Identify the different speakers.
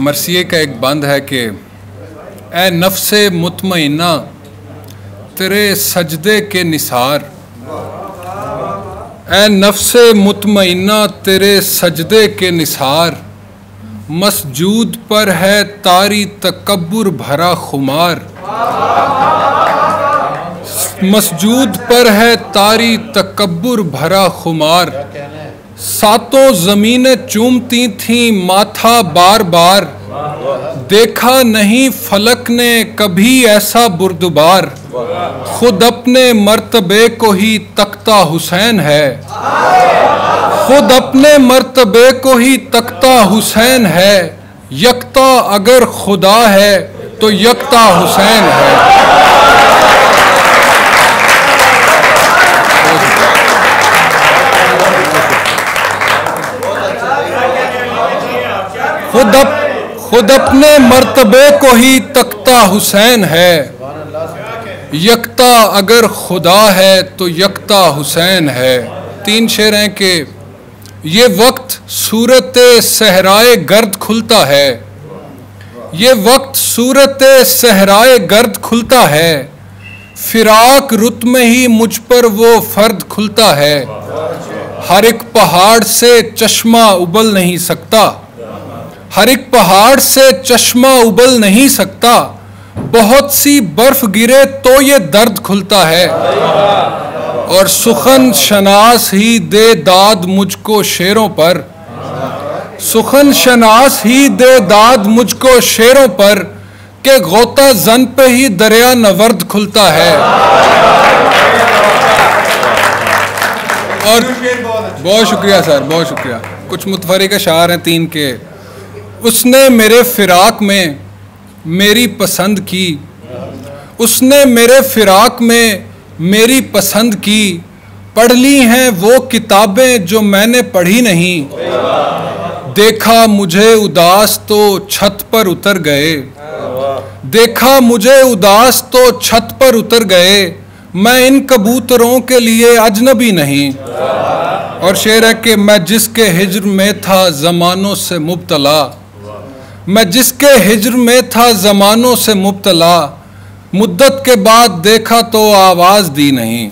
Speaker 1: मरसिए का एक बंद है कि ए नफ्से मुतमइना तेरे सजदे के निसार। ए नफ्से मुतमइना तेरे सजदे के निसार। मसजूद पर है तारी तकबर भरा खुमार। मसजूद पर है तारी तकबर भरा खुमार। सातों जमीनें चूमती थीं, माथा बार बार। देखा नहीं फलक ने कभी ऐसा बुरदबार। खुद अपने मर्तबे को ही तख्ता हुसैन है। खुद अपने मर्तबे को ही तख्ता हुसैन है। यकता अगर खुदा है तो यकता हुसैन है। खुद अप, खुद अपने मर्तबे को ही तख्ता हुसैन है। यकता अगर खुदा है तो यकता हुसैन है। तीन शेर हैं कि ये वक्त सूरत सहराए गर्द खुलता है। ये वक्त सूरत सहराए गर्द खुलता है। फिराक रुत में ही मुझ पर वो फर्द खुलता है। हर एक पहाड़ से चश्मा उबल नहीं सकता। हर एक पहाड़ से चश्मा उबल नहीं सकता। बहुत सी बर्फ़ गिरे तो ये दर्द खुलता है। और सुखन शनास ही दे दाद मुझको शेरों पर। सुखन शनास ही दे दाद मुझको शेरों पर के गोता जन पे ही दरिया नवर्द खुलता है। और बहुत शुक्रिया सर, बहुत शुक्रिया। कुछ मुतफरी के शार हैं तीन के। उसने मेरे फिराक में मेरी पसंद की। उसने मेरे फिराक में मेरी पसंद की। पढ़ ली हैं वो किताबें जो मैंने पढ़ी नहीं। देखा मुझे उदास तो छत पर उतर गए। देखा मुझे उदास तो छत पर उतर गए। मैं इन कबूतरों के लिए अजनबी नहीं। और शेर है कि मैं जिसके हिज्र में था ज़मानों से मुबतला। मैं जिसके हिजर में था ज़मानों से मुबतला, मुद्दत के बाद देखा तो आवाज़ दी नहीं।